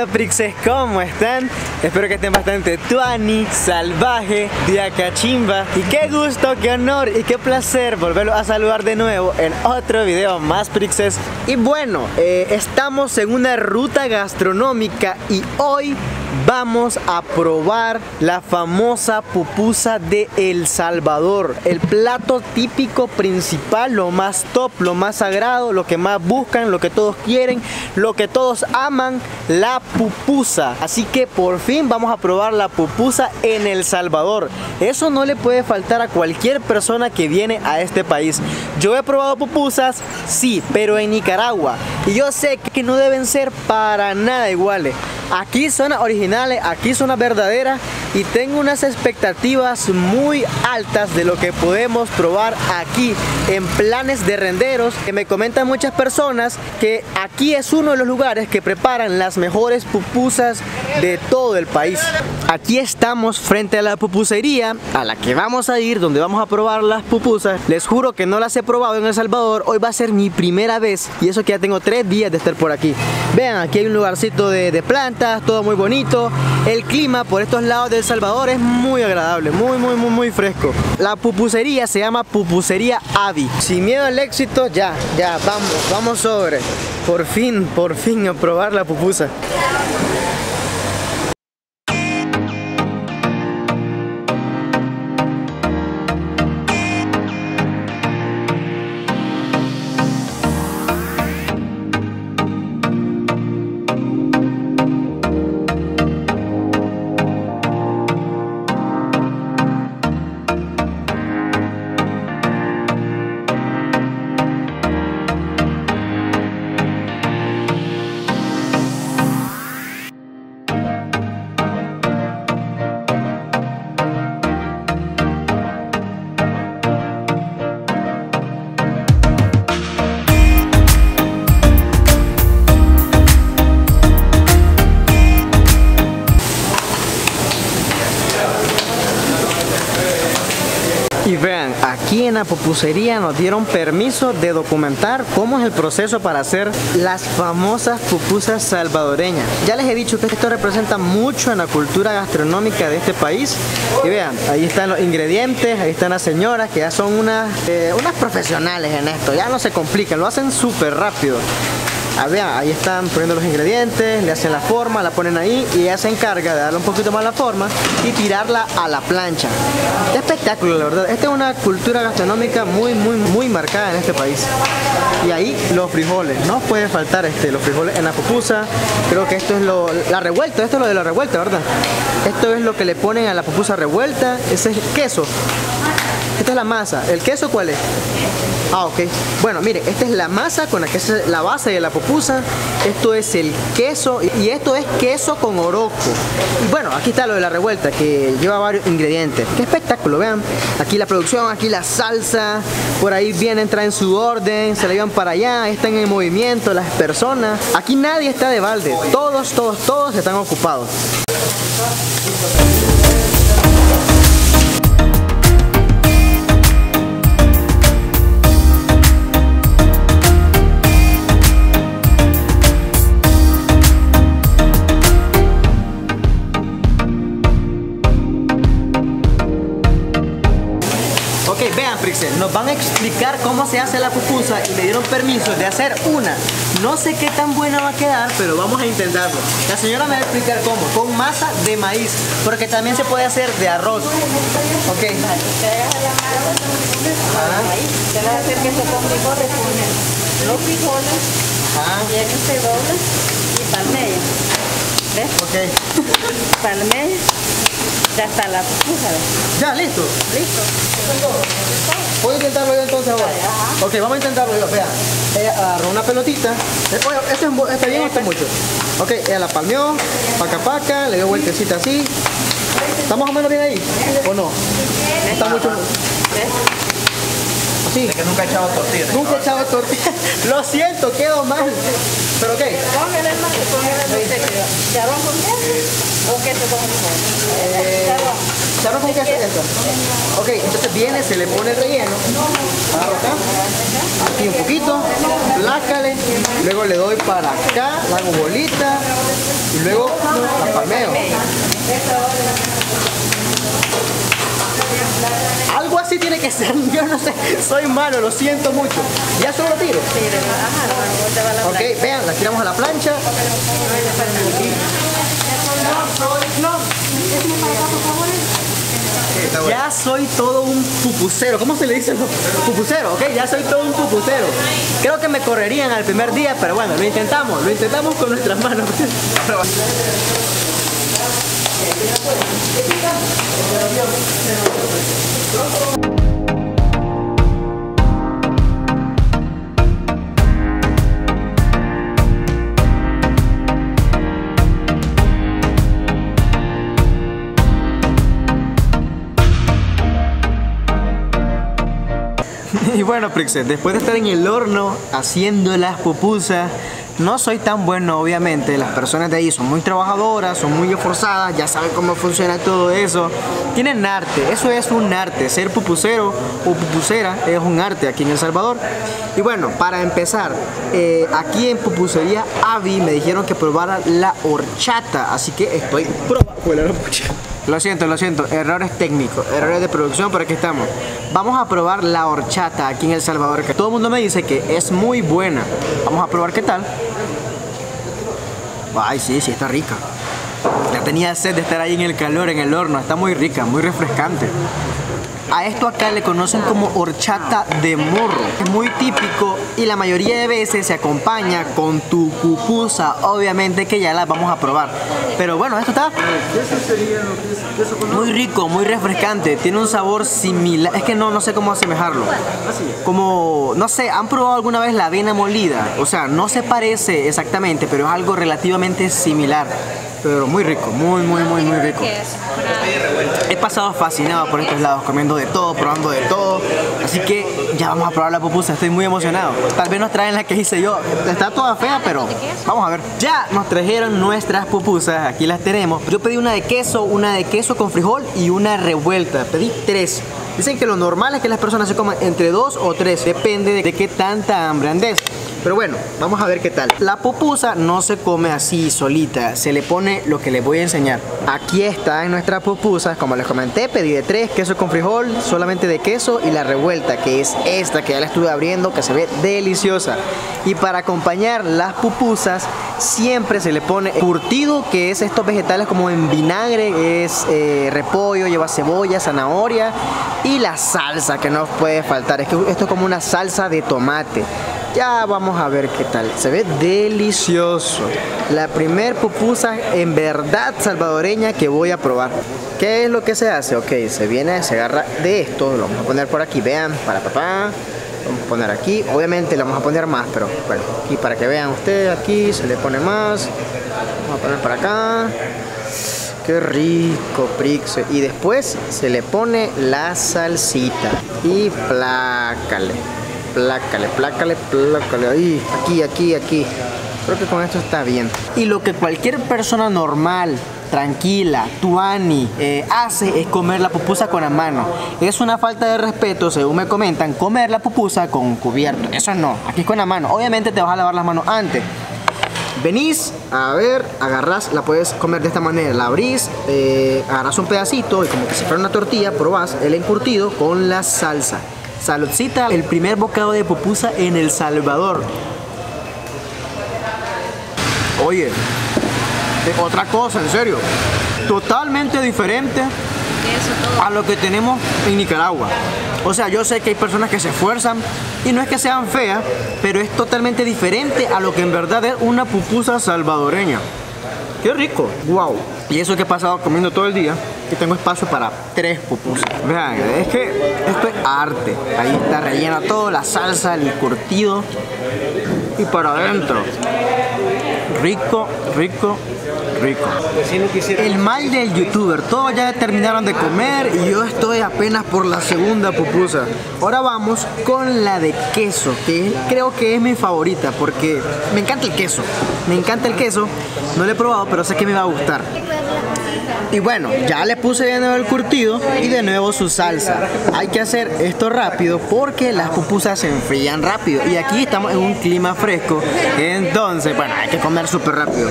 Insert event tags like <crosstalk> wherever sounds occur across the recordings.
onda Prixes? ¿Cómo están? Espero que estén bastante tuani, salvaje, diacachimba Y qué gusto, qué honor y qué placer volverlos a saludar de nuevo en otro video más Prixes Y bueno, eh, estamos en una ruta gastronómica y hoy vamos a probar la famosa pupusa de El Salvador. El plato típico principal, lo más top, lo más sagrado, lo que más buscan, lo que todos quieren, lo que todos aman, la pupusa. Así que por fin vamos a probar la pupusa en El Salvador. Eso no le puede faltar a cualquier persona que viene a este país. Yo he probado pupusas, sí, pero en Nicaragua. Y yo sé que no deben ser para nada iguales. Aquí son aquí son verdaderas y tengo unas expectativas muy altas de lo que podemos probar aquí en planes de renderos que me comentan muchas personas que aquí es uno de los lugares que preparan las mejores pupusas de todo el país. Aquí estamos frente a la pupusería a la que vamos a ir, donde vamos a probar las pupusas. Les juro que no las he probado en El Salvador, hoy va a ser mi primera vez y eso que ya tengo tres días de estar por aquí. Vean, aquí hay un lugarcito de plantas todo muy bonito. El clima por estos lados de El Salvador es muy agradable, muy, muy, muy, muy fresco. La pupusería se llama Pupusería Avi. Sin miedo al éxito, ya, ya, vamos, vamos sobre. Por fin, por fin a probar la pupusa. La pupusería nos dieron permiso de documentar cómo es el proceso para hacer las famosas pupusas salvadoreñas. Ya les he dicho que esto representa mucho en la cultura gastronómica de este país. Y vean, ahí están los ingredientes, ahí están las señoras que ya son unas, eh, unas profesionales en esto. Ya no se complican, lo hacen súper rápido. Ah, vean, ahí están poniendo los ingredientes, le hacen la forma, la ponen ahí y ella se encarga de darle un poquito más la forma y tirarla a la plancha. Espectáculo, la verdad. Esta es una cultura gastronómica muy, muy, muy marcada en este país. Y ahí los frijoles, no puede faltar este, los frijoles en la pupusa. Creo que esto es lo, la revuelta, esto es lo de la revuelta, ¿verdad? Esto es lo que le ponen a la pupusa revuelta, ese es queso. Es la masa. ¿El queso cuál es? Ah, ok. Bueno, mire, esta es la masa con la que es la base de la pupusa. Esto es el queso y esto es queso con oroco. Y bueno, aquí está lo de la revuelta que lleva varios ingredientes. Qué espectáculo, vean. Aquí la producción, aquí la salsa. Por ahí vienen, traen su orden, se la llevan para allá, están en movimiento las personas. Aquí nadie está de balde. Todos, todos, todos están ocupados. Explicar cómo se hace la pupusa y me dieron permiso de hacer una. No sé qué tan buena va a quedar, pero vamos a intentarlo. La señora me va a explicar cómo, con masa de maíz, porque también se puede hacer de arroz. Ok. Los frijoles, viene cebolla y palmella. ¿Ves? Ok. Palmella, ya está la pupusa. Ya, listo. Listo. ¿Puedo intentarlo yo entonces ahora? Ajá. Ok, vamos a intentarlo yo. Vean, ella agarró una pelotita. Eh, Oye, ¿este es, está bien o está mucho? Ok, ella la palmeó, paca paca, le dio vueltecita así. ¿Está más o menos bien ahí? ¿O no? Está mucho. ¿Ves? Así. que nunca he echado tortillas. Nunca he echado tortilla. <laughs> Lo siento, quedo mal. Pero ok. Póngale más, póngale no sé qué. ¿Charrón con queso o queso con frijoles? Eh, Charrón. ¿Sabes con qué hacer esto? Ok, entonces viene, se le pone el relleno. Agarro acá. Aquí un poquito. Plácale. Luego le doy para acá. La hago bolita. Y luego la palmeo. Algo así tiene que ser, <laughs> yo no sé, soy malo, lo siento mucho. Ya solo lo tiro. Ok, vean, la tiramos a la plancha. Ya soy todo un pupusero. ¿Cómo se le dice? Pupusero, ok, ya soy todo un pupusero. Creo que me correrían al primer día, pero bueno, lo intentamos, lo intentamos con nuestras manos. <laughs> bueno, Prixet, después de estar en el horno haciendo las pupusas, no soy tan bueno, obviamente. Las personas de ahí son muy trabajadoras, son muy esforzadas, ya saben cómo funciona todo eso. Tienen arte, eso es un arte. Ser pupusero o pupusera es un arte aquí en El Salvador. Y bueno, para empezar, eh, aquí en Pupusería Avi me dijeron que probara la horchata, así que estoy probando. Lo siento, lo siento, errores técnicos, errores de producción, pero aquí estamos. Vamos a probar la horchata aquí en El Salvador, que todo el mundo me dice que es muy buena. Vamos a probar qué tal. Ay, sí, sí, está rica. Ya tenía sed de estar ahí en el calor, en el horno. Está muy rica, muy refrescante. A esto acá le conocen como horchata de morro. Es muy típico y la mayoría de veces se acompaña con tu pupusa. Obviamente que ya la vamos a probar. Pero bueno, esto está muy rico, muy refrescante. Tiene un sabor similar. Es que no, no sé cómo asemejarlo. Como, no sé, ¿han probado alguna vez la avena molida? O sea, no se parece exactamente, pero es algo relativamente similar. Pero muy rico, muy, muy, muy, muy rico. He pasado fascinado por estos lados, comiendo de todo, probando de todo. Así que ya vamos a probar la pupusa, estoy muy emocionado. Tal vez nos traen la que hice yo. Está toda fea, pero vamos a ver. Ya nos trajeron nuestras pupusas, aquí las tenemos. Yo pedí una de queso, una de queso con frijol y una revuelta. Pedí tres. Dicen que lo normal es que las personas se coman entre dos o tres, depende de qué tanta hambre andes. Pero bueno, vamos a ver qué tal. La pupusa no se come así solita, se le pone lo que les voy a enseñar. Aquí está en nuestra pupusa, como les comenté, pedí de tres, queso con frijol, solamente de queso y la revuelta, que es esta que ya la estuve abriendo, que se ve deliciosa. Y para acompañar las pupusas, siempre se le pone curtido, que es estos vegetales como en vinagre, es eh, repollo, lleva cebolla, zanahoria y la salsa que no puede faltar. Es que esto es como una salsa de tomate. Ya vamos a ver qué tal. Se ve delicioso. La primer pupusa en verdad salvadoreña que voy a probar. ¿Qué es lo que se hace? Ok, se viene, se agarra de esto. Lo vamos a poner por aquí. Vean, para papá. Vamos a poner aquí. Obviamente le vamos a poner más, pero bueno, aquí para que vean ustedes, aquí se le pone más. Vamos a poner para acá. Qué rico, Prix. Y después se le pone la salsita. Y plácale plácale, plácale, plácale, ahí, aquí, aquí, aquí. Creo que con esto está bien. Y lo que cualquier persona normal, tranquila, tuani, eh, hace es comer la pupusa con la mano. Es una falta de respeto, según me comentan, comer la pupusa con cubierto. Eso no, aquí con la mano. Obviamente te vas a lavar las manos antes. Venís, a ver, agarrás, la puedes comer de esta manera. La abrís, eh, agarras un pedacito y como que si fuera una tortilla, probás el encurtido con la salsa. Saludcita, el primer bocado de pupusa en El Salvador. Oye, otra cosa, en serio. Totalmente diferente a lo que tenemos en Nicaragua. O sea, yo sé que hay personas que se esfuerzan y no es que sean feas, pero es totalmente diferente a lo que en verdad es una pupusa salvadoreña. ¡Qué rico! ¡Wow! Y eso que he pasado comiendo todo el día, que tengo espacio para tres pupusas. Vean, es que esto es arte. Ahí está rellena todo, la salsa, el curtido. Y para adentro. Rico, rico, rico. El mal del youtuber, todos ya terminaron de comer y yo estoy apenas por la segunda pupusa. Ahora vamos con la de queso, que creo que es mi favorita porque me encanta el queso. Me encanta el queso, no lo he probado, pero sé que me va a gustar. Y bueno, ya le puse de nuevo el curtido y de nuevo su salsa. Hay que hacer esto rápido porque las pupusas se enfrían rápido. Y aquí estamos en un clima fresco. Entonces, bueno, hay que comer súper rápido.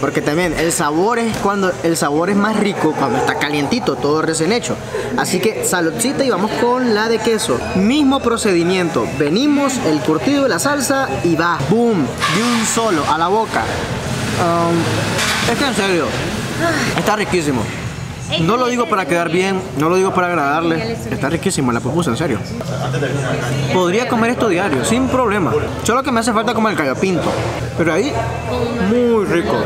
Porque también el sabor es cuando el sabor es más rico cuando está calientito, todo recién hecho. Así que saludcita y vamos con la de queso. Mismo procedimiento. Venimos, el curtido, la salsa y va, boom, de un solo a la boca. Um, es que en serio, está riquísimo. No lo digo para quedar bien, no lo digo para agradarle. Está riquísimo la pupusa, en serio. Podría comer esto diario, sin problema. Solo que me hace falta comer el callo pinto. Pero ahí, muy rico.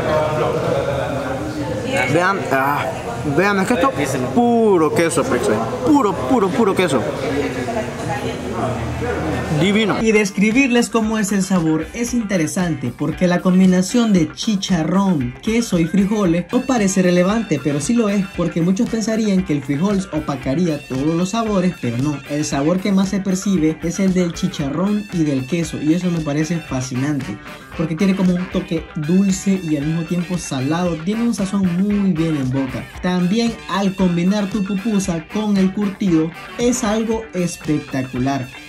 Vean, ah, vean, es que esto puro queso. Puro, puro, puro queso. Divino. Y describirles cómo es el sabor es interesante porque la combinación de chicharrón, queso y frijoles no parece relevante, pero sí lo es porque muchos pensarían que el frijol opacaría todos los sabores, pero no. El sabor que más se percibe es el del chicharrón y del queso y eso me parece fascinante porque tiene como un toque dulce y al mismo tiempo salado, tiene un sazón muy bien en boca. También al combinar tu pupusa con el curtido es algo espectacular,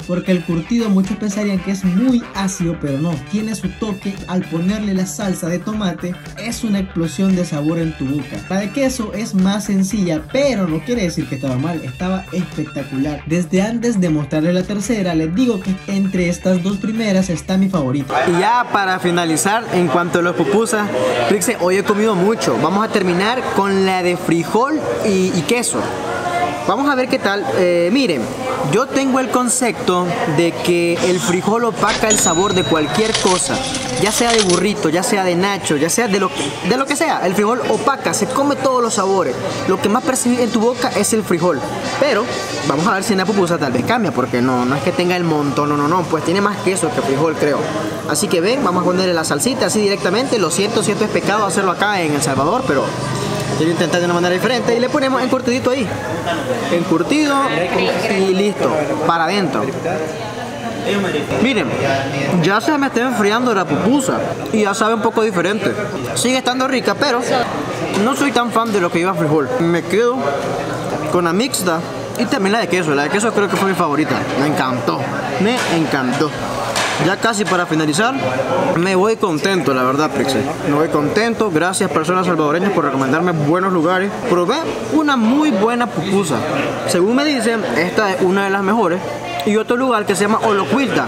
porque el curtido muchos pensarían que es muy ácido, pero no, tiene su toque al ponerle la salsa de tomate, es una explosión de sabor en tu boca. La de queso es más sencilla, pero no quiere decir que estaba mal, estaba espectacular. Desde antes de mostrarle la tercera, les digo que entre estas dos primeras está mi favorita. Y ya para finalizar, en cuanto a los pupusas, Prixe, hoy he comido mucho. Vamos a terminar con la de frijol y, y queso. Vamos a ver qué tal. Eh, miren, yo tengo el concepto de que el frijol opaca el sabor de cualquier cosa, ya sea de burrito, ya sea de nacho, ya sea de lo, de lo que sea. El frijol opaca, se come todos los sabores. Lo que más percibes en tu boca es el frijol. Pero vamos a ver si en la pupusa tal vez cambia, porque no, no es que tenga el montón, no, no, no, pues tiene más queso que frijol, creo. Así que ven, vamos a ponerle la salsita así directamente. Lo siento, siento es pecado hacerlo acá en El Salvador, pero quiero intentar de una manera diferente y le ponemos encurtidito ahí. Encurtido y listo, para adentro. Miren, ya se me está enfriando la pupusa y ya sabe un poco diferente. Sigue estando rica, pero no soy tan fan de lo que lleva frijol. Me quedo con la mixta y también la de queso. La de queso creo que fue mi favorita. Me encantó, me encantó. Ya casi para finalizar, me voy contento, la verdad, Prixel. Me voy contento. Gracias, personas salvadoreñas, por recomendarme buenos lugares. Probé una muy buena pupusa. Según me dicen, esta es una de las mejores. Y otro lugar que se llama Olocuilta,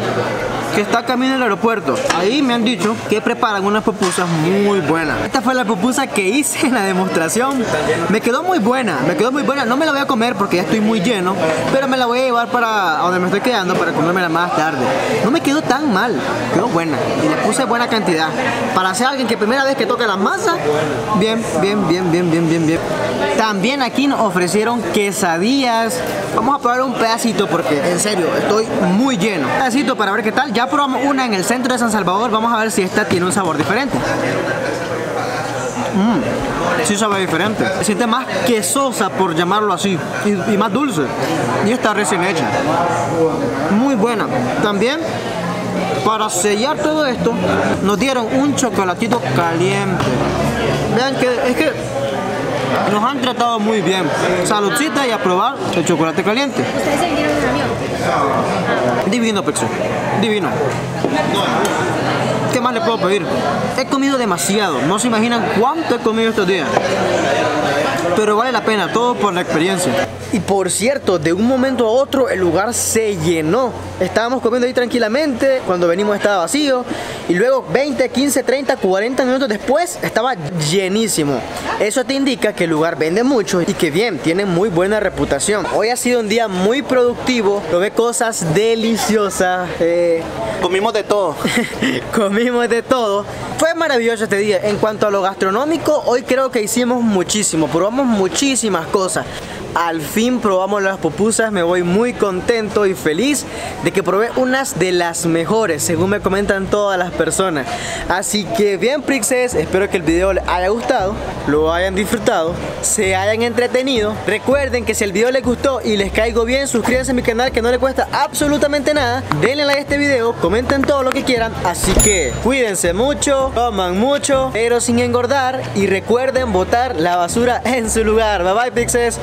que está camino al aeropuerto. Ahí me han dicho que preparan unas pupusas muy buenas. Esta fue la pupusa que hice en la demostración. Me quedó muy buena, me quedó muy buena. No me la voy a comer porque ya estoy muy lleno, pero me la voy a llevar para donde me estoy quedando para comérmela más tarde. No me quedó tan mal, quedó buena y le puse buena cantidad. Para ser alguien que primera vez que toca la masa, bien, bien, bien, bien, bien, bien, bien. También aquí nos ofrecieron quesadillas. Vamos a probar un pedacito porque en serio estoy muy lleno. Pedacito para ver qué tal. Ya probamos una en el centro de San Salvador. Vamos a ver si esta tiene un sabor diferente. Mmm, sí sabe diferente. Se siente más quesosa por llamarlo así y, y más dulce. Y está recién hecha. Muy buena. También para sellar todo esto nos dieron un chocolatito caliente. Vean que es que nos han tratado muy bien. Saludcita y a probar el chocolate caliente. ¿Ustedes se vinieron en avión? Divino, Pexo. Divino. ¿Qué más le puedo pedir? He comido demasiado. No se imaginan cuánto he comido estos días. Pero vale la pena, todo por la experiencia. Y por cierto, de un momento a otro el lugar se llenó. Estábamos comiendo ahí tranquilamente, cuando venimos estaba vacío. Y luego 20, 15, 30, 40 minutos después estaba llenísimo. Eso te indica que el lugar vende mucho y que bien, tiene muy buena reputación. Hoy ha sido un día muy productivo. Probé cosas deliciosas. eh, comimos de todo. <laughs> comimos de todo. Fue maravilloso este día. En cuanto a lo gastronómico, hoy creo que hicimos muchísimo. Probamos muchísimas cosas. Al fin probamos las pupusas, me voy muy contento y feliz de que probé unas de las mejores, según me comentan todas las personas. Así que bien Prixes, espero que el video les haya gustado, lo hayan disfrutado, se hayan entretenido. Recuerden que si el video les gustó y les caigo bien, suscríbanse a mi canal que no le cuesta absolutamente nada. Denle like a este video, comenten todo lo que quieran. Así que cuídense mucho, coman mucho, pero sin engordar. Y recuerden botar la basura en su lugar. Bye bye Pixes.